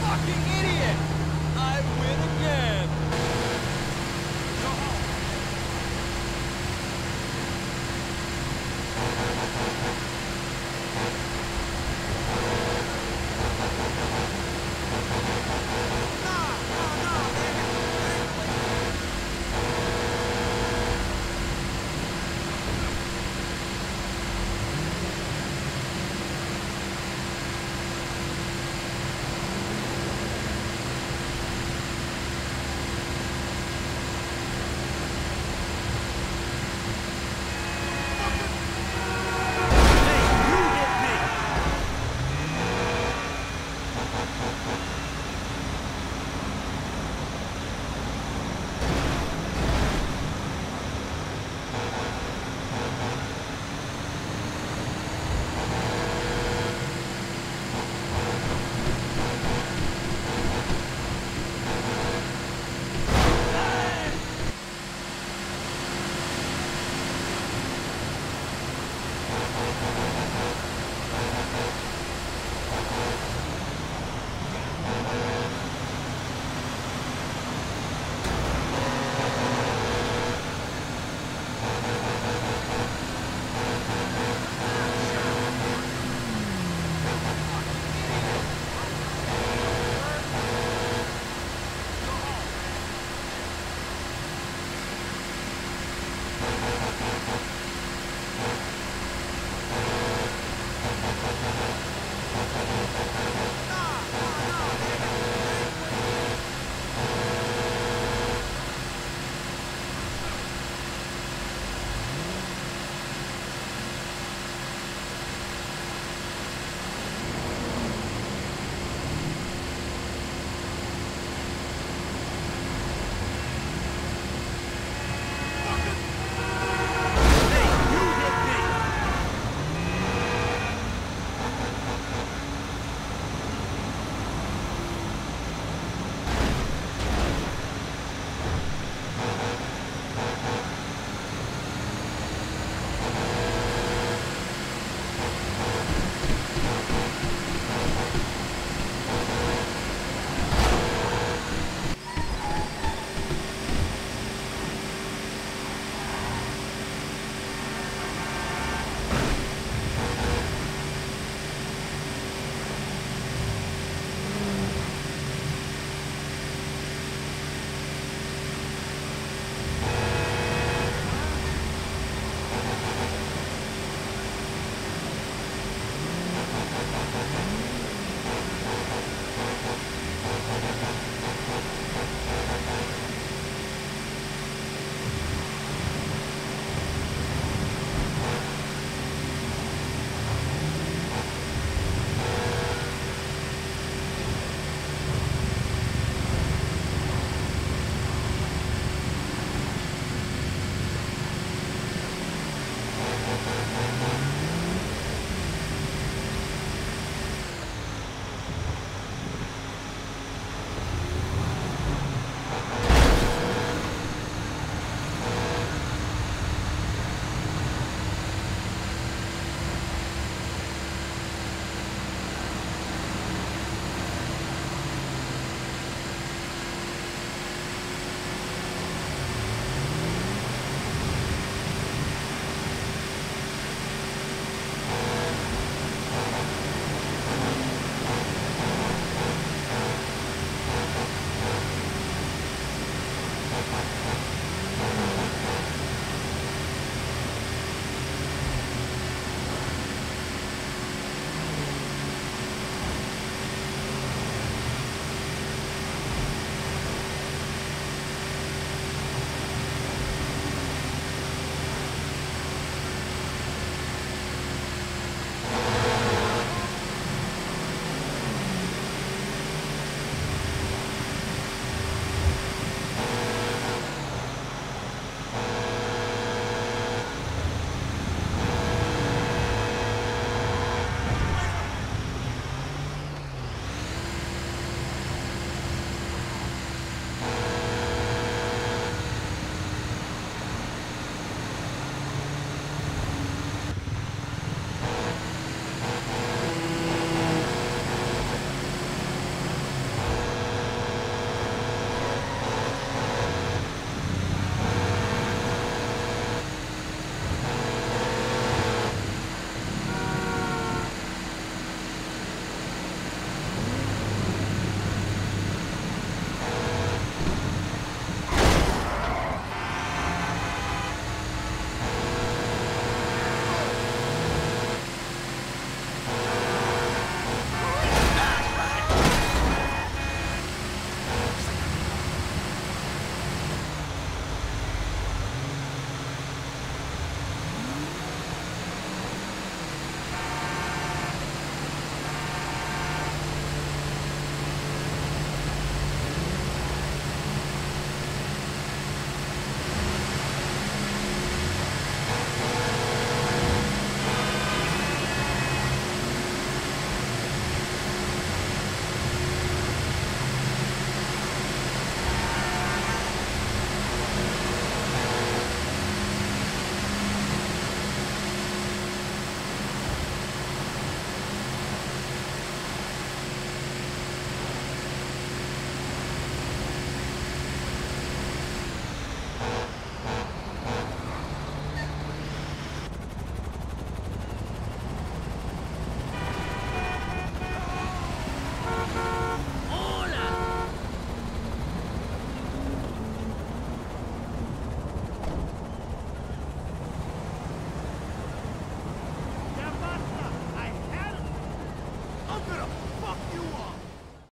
fucking idiot! I win again!